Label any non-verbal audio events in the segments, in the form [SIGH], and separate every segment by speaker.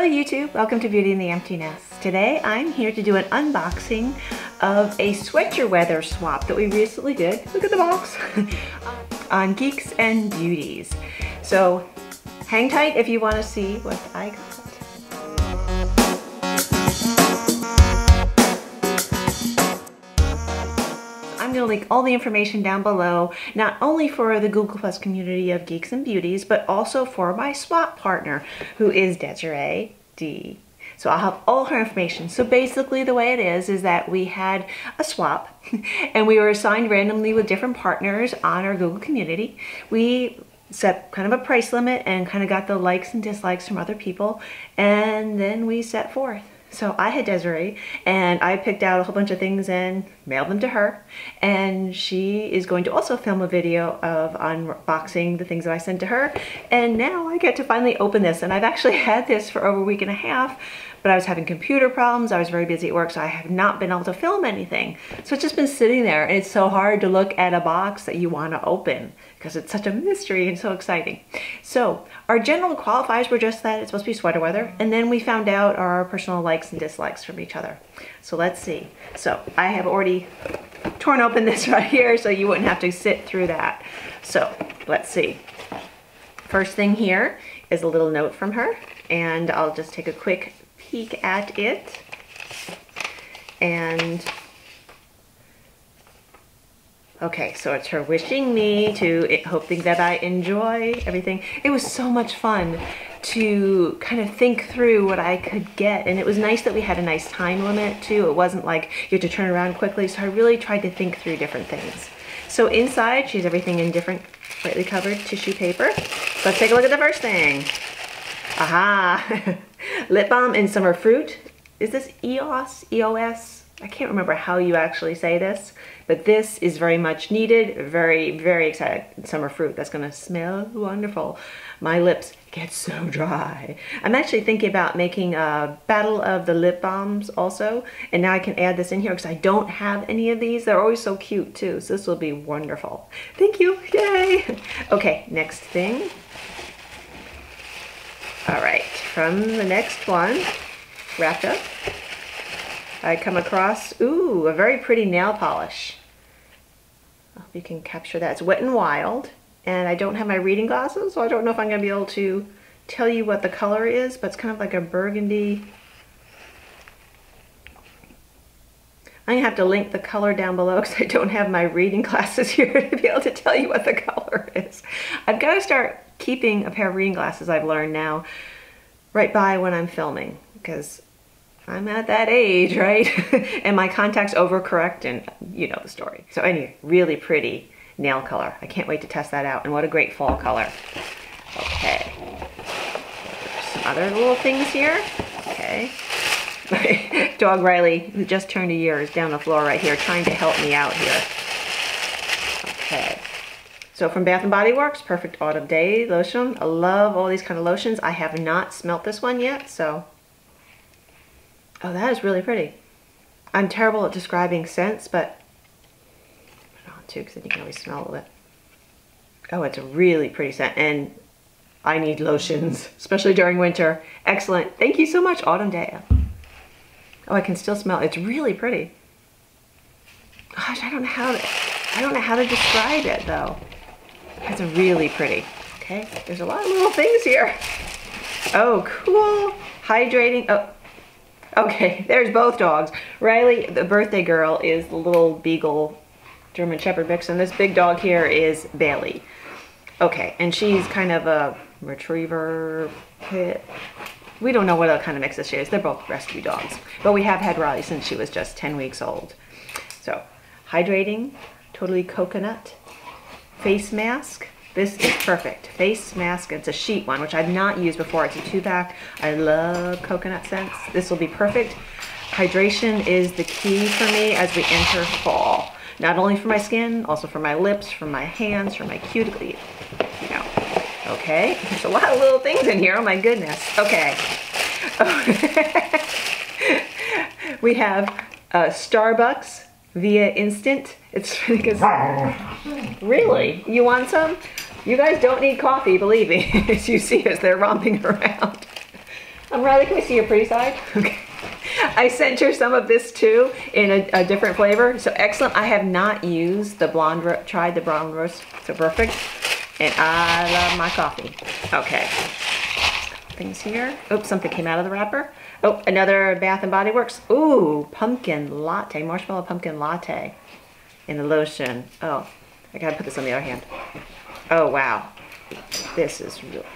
Speaker 1: Hello YouTube, welcome to Beauty in the Empty Nest. Today I'm here to do an unboxing of a sweater weather swap that we recently did, look at the box, [LAUGHS] on Geeks and Beauties. So hang tight if you want to see what I got. Going link all the information down below, not only for the Google Plus community of Geeks and Beauties, but also for my swap partner, who is Desiree D. So I'll have all her information. So basically the way it is, is that we had a swap [LAUGHS] and we were assigned randomly with different partners on our Google community. We set kind of a price limit and kind of got the likes and dislikes from other people and then we set forth. So I had Desiree and I picked out a whole bunch of things and mailed them to her. And she is going to also film a video of unboxing the things that I sent to her. And now I get to finally open this. And I've actually [LAUGHS] had this for over a week and a half, but I was having computer problems. I was very busy at work, so I have not been able to film anything. So it's just been sitting there and it's so hard to look at a box that you want to open because it's such a mystery and so exciting. So our general qualifiers were just that it's supposed to be sweater weather. And then we found out our personal likes and dislikes from each other. So let's see. So I have already torn open [LAUGHS] this right here so you wouldn't have to sit through that. So let's see. First thing here is a little note from her and I'll just take a quick peek at it. And Okay, so it's her wishing me to hoping that I enjoy everything. It was so much fun to kind of think through what I could get. And it was nice that we had a nice time limit too. It wasn't like you had to turn around quickly. So I really tried to think through different things. So inside, she's everything in different lightly covered tissue paper. So let's take a look at the first thing. Aha! [LAUGHS] Lip balm in summer fruit. Is this EOS? EOS? I can't remember how you actually say this, but this is very much needed. Very, very excited. Summer fruit. That's going to smell wonderful. My lips get so dry. I'm actually thinking about making a battle of the lip balms also. And now I can add this in here because I don't have any of these. They're always so cute too. So this will be wonderful. Thank you. Yay. [LAUGHS] Okay, next thing. All right, from the next one, wrapped up. I come across, ooh, a very pretty nail polish. I hope you can capture that. It's Wet n Wild, and I don't have my reading glasses, so I don't know if I'm going to be able to tell you what the color is, but it's kind of like a burgundy. I'm to have to link the color down below because I don't have my reading [LAUGHS] glasses here to be able to tell you what the color is. I've got to start keeping a pair of reading glasses I've learned now right by when I'm filming because I'm at that age, right? [LAUGHS] and my contacts overcorrect and you know the story. So anyway, really pretty nail color. I can't wait to test that out. And what a great fall color. Okay. Some other little things here. Okay. [LAUGHS] [LAUGHS] dog Riley, who just turned a year, is down the floor right here trying to help me out here. Okay. So from Bath & Body Works, Perfect Autumn Day Lotion. I love all these kind of lotions. I have not smelt this one yet, so Oh, that is really pretty. I'm terrible at describing scents, but put it on too, because then you can always smell it. Oh, it's a really pretty scent, and I need lotions, [LAUGHS] especially during winter. Excellent. Thank you so much, Autumn Day. Oh, I can still smell it. It's really pretty. Gosh, I don't know how to, I don't know how to describe it though. It's really pretty. Okay, there's a lot of little things here. Oh, cool. Hydrating. Oh, Okay, [LAUGHS] there's both dogs. Riley, the birthday girl, is the little beagle German Shepherd mix, and this big dog here is Bailey. Okay, and she's kind of a retriever pit. We don't know what other kind of mix this is. They're both rescue dogs. But we have had Riley since she was just 10 weeks old. So, hydrating, totally coconut, face mask, this is perfect. Face mask, it's a sheet one, which I've not used before. It's a two pack. I love coconut scents. This will be perfect. Hydration is the key for me as we enter fall. Not only for my skin, also for my lips, for my hands, for my cuticles. Okay, there's a lot of little things in here. Oh my goodness. Okay. [LAUGHS] we have uh, Starbucks via Instant. It's [LAUGHS] because, really? You want some? You guys don't need coffee, believe me, [LAUGHS] as you see as they're romping around. Um, Riley, can we see your pretty side? Okay. I sent her some of this too in a, a, different flavor. So excellent. I have not used the blonde, tried the blonde roast. So perfect. And I love my coffee. Okay. Things here. Oops, something came out of the wrapper. Oh, another Bath and Body Works. Ooh, pumpkin latte, marshmallow pumpkin latte in the lotion. Oh, I gotta put this on the other hand. Oh, wow. This is really,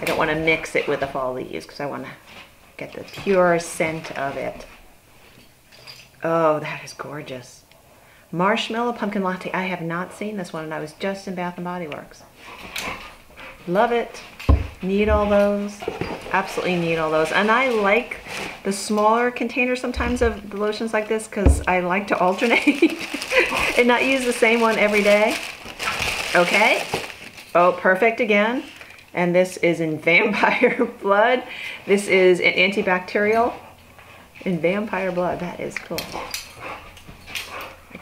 Speaker 1: I don't wanna mix it with the fall leaves because I wanna get the pure scent of it. Oh, that is gorgeous. Marshmallow pumpkin latte. I have not seen this one and I was just in Bath Body Works. Love it. Need all those. Absolutely need all those. And I like the smaller containers sometimes of the lotions like this because I like to alternate [LAUGHS] and not use the same one every day. Okay. Oh, perfect again. And this is in [LAUGHS] Vampire Blood. This is an antibacterial in Vampire Blood. That is cool.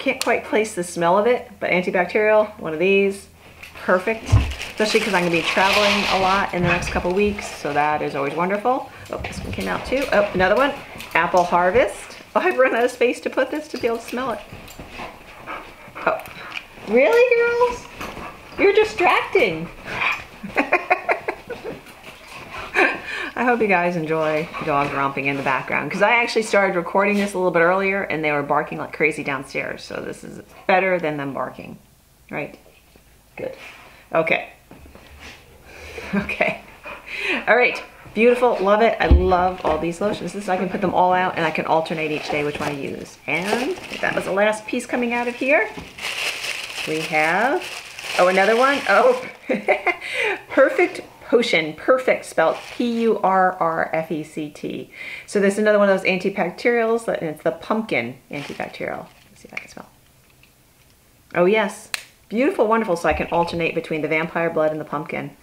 Speaker 1: Can't quite place the smell of it, but antibacterial, one of these, perfect. Especially because I'm gonna be traveling a lot in the next couple weeks, so that is always wonderful. Oh, this one came out too. Oh, another one, Apple Harvest. Oh, [LAUGHS] I've run out of space to put this to be able to smell it. Oh, really girls? You're distracting. I hope you guys enjoy dogs romping in the background because I actually started recording this a little bit earlier and they were barking like crazy downstairs. So this is better than them barking, right? Good. Okay. [LAUGHS] Okay. All right. Beautiful. Love it. I love all these lotions. This I can put them all out and I can alternate each day which one I use. And that was the last piece coming out of here. We have, oh, another one. Oh, [LAUGHS] perfect potion. Perfect spelled P-U-R-R-F-E-C-T. So this is another one of those antibacterials, and it's the pumpkin antibacterial. Let's see if I can smell. Oh yes, beautiful, wonderful. So I can alternate between the vampire blood and the pumpkin.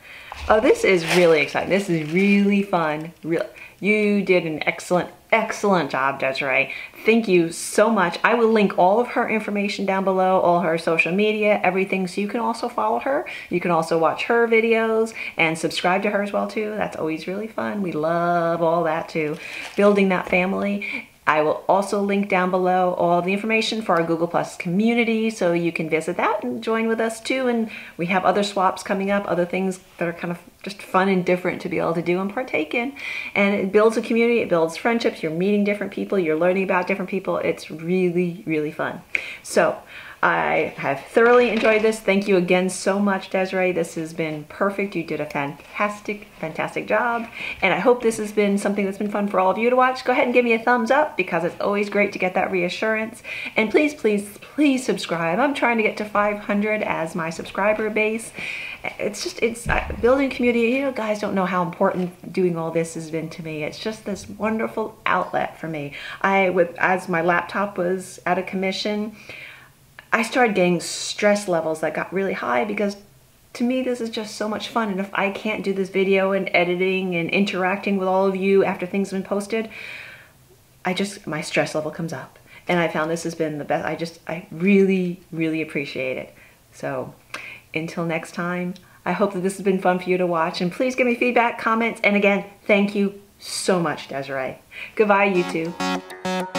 Speaker 1: Oh, this is really exciting. This is really fun. Real, you did an excellent, excellent job, Desiree. Thank you so much. I will link all of her information down below, all her social media, everything, so you can also follow her. You can also watch her videos and subscribe to her as well too. That's always really fun. We love all that too. Building that family I will also link down below all the information for our Google Plus community so you can visit that and join with us too. And we have other swaps coming up, other things that are kind of just fun and different to be able to do and partake in. And it builds a community, it builds friendships, you're meeting different people, you're learning about different people. It's really, really fun. So I have thoroughly enjoyed this. Thank you again so much, Desiree. This has been perfect. You did a fantastic, fantastic job. And I hope this has been something that's been fun for all of you to watch. Go ahead and give me a thumbs up because it's always great to get that reassurance. And please, please, please subscribe. I'm trying to get to 500 as my subscriber base. It's just, it's uh, building community. You know, guys don't know how important doing all this has been to me. It's just this wonderful outlet for me. I, with as my laptop was out of commission, I started getting stress levels that got really high because to me this is just so much fun and if I can't do this video and editing and interacting with all of you after things have been posted, I just, my stress level comes up. And I found this has been the best, I just, I really, really appreciate it. So until next time, I hope that this has been fun for you to watch and please give me feedback, comments, and again, thank you so much, Desiree. Goodbye, YouTube.